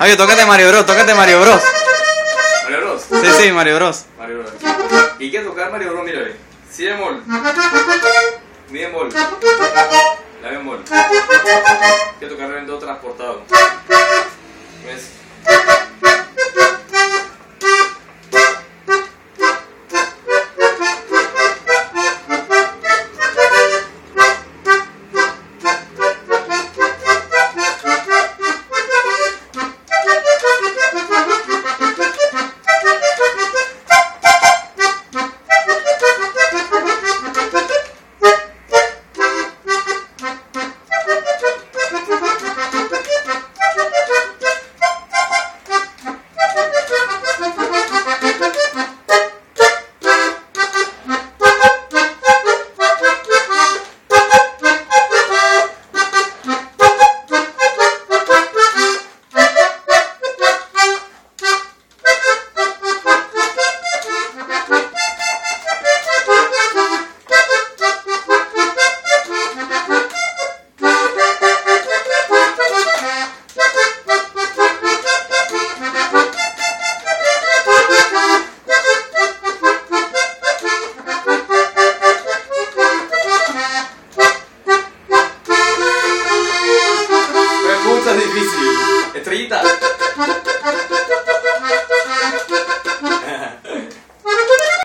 Oye, tócate Mario Bros, tócate Mario Bros. Mario Bros. Sí, sí, Mario Bros. Mario Bros. ¿Y qué tocar Mario Bros? Mírale. Si bemol. Mi bemol. La bemol. Que tocar en do transportado. ¿Ves? É Entre idade.